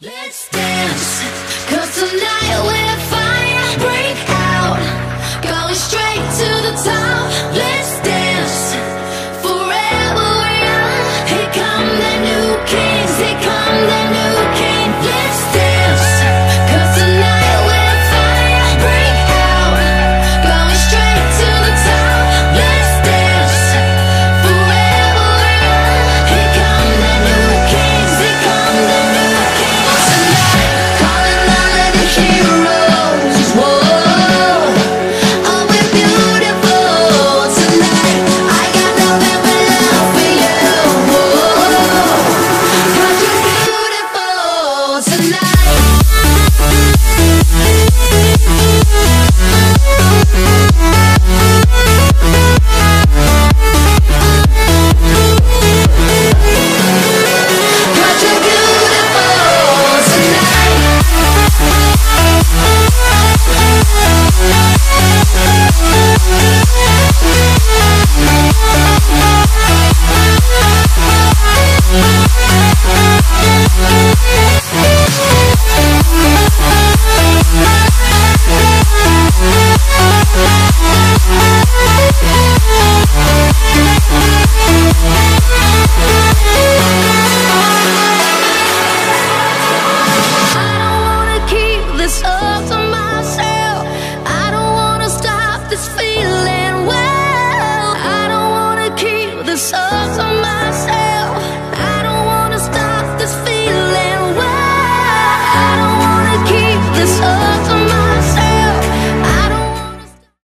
Let's dance, cause tonight tonight. songs on my side.